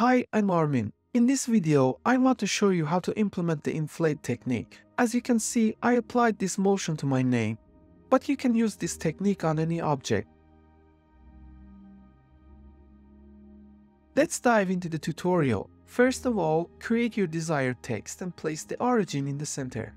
Hi, I'm Armin. In this video, I want to show you how to implement the inflate technique. As you can see, I applied this motion to my name, but you can use this technique on any object. Let's dive into the tutorial. First of all, create your desired text and place the origin in the center.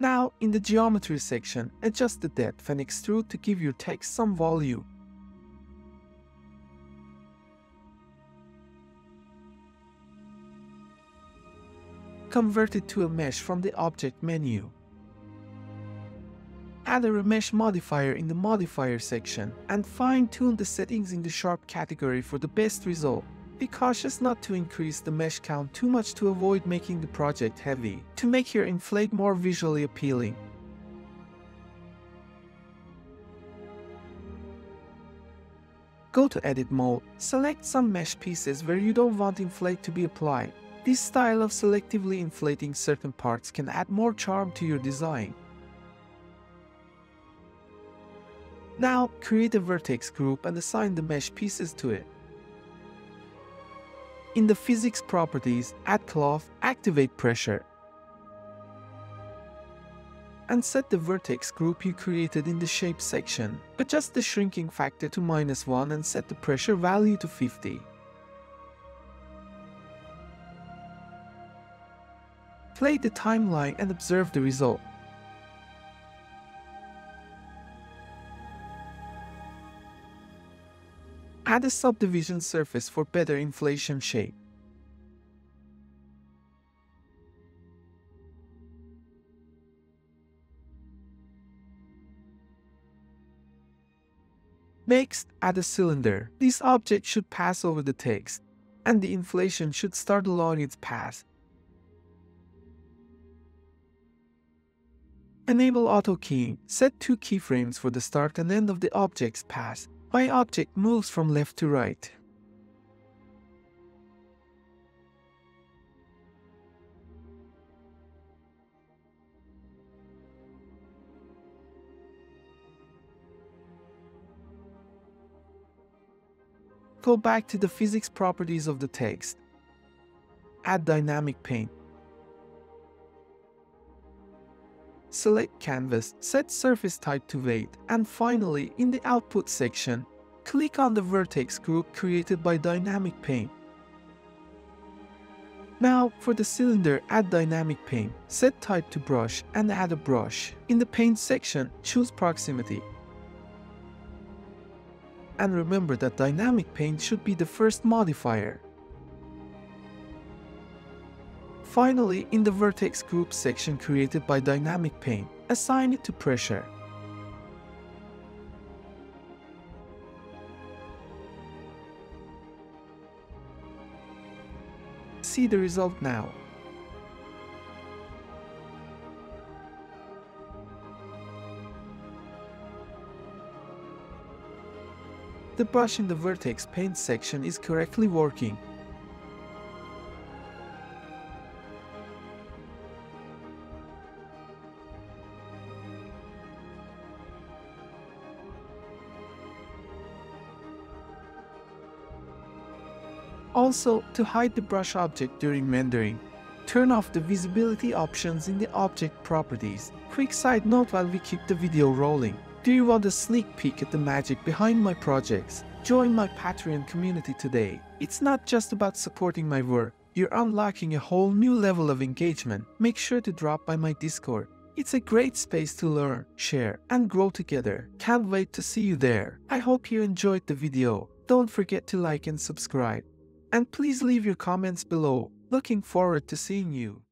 Now, in the geometry section, adjust the depth and extrude to give your text some volume. Convert it to a mesh from the object menu. Add a remesh modifier in the modifier section and fine-tune the settings in the sharp category for the best result. Be cautious not to increase the mesh count too much to avoid making the project heavy, to make your inflate more visually appealing. Go to edit mode, select some mesh pieces where you don't want inflate to be applied. This style of selectively inflating certain parts can add more charm to your design. Now, create a vertex group and assign the mesh pieces to it. In the physics properties, add cloth, activate pressure, and set the vertex group you created in the shape section. Adjust the shrinking factor to minus 1 and set the pressure value to 50. Play the timeline and observe the result. Add a subdivision surface for better inflation shape. Next, add a cylinder. This object should pass over the text, and the inflation should start along its path. Enable auto keying. Set two keyframes for the start and end of the object's path. My object moves from left to right. Go back to the physics properties of the text. Add dynamic paint. Select canvas, set surface type to weight, and finally in the output section, click on the vertex group created by dynamic paint. Now, for the cylinder, add dynamic paint, set type to brush and add a brush. In the paint section, choose proximity. And remember that dynamic paint should be the first modifier. Finally, in the vertex group section created by Dynamic Paint, assign it to pressure. See the result now. The brush in the vertex paint section is correctly working. Also, to hide the brush object during rendering, turn off the visibility options in the object properties. Quick side note while we keep the video rolling. Do you want a sneak peek at the magic behind my projects? Join my Patreon community today. It's not just about supporting my work, you're unlocking a whole new level of engagement. Make sure to drop by my Discord. It's a great space to learn, share, and grow together. Can't wait to see you there. I hope you enjoyed the video. Don't forget to like and subscribe. And please leave your comments below. Looking forward to seeing you.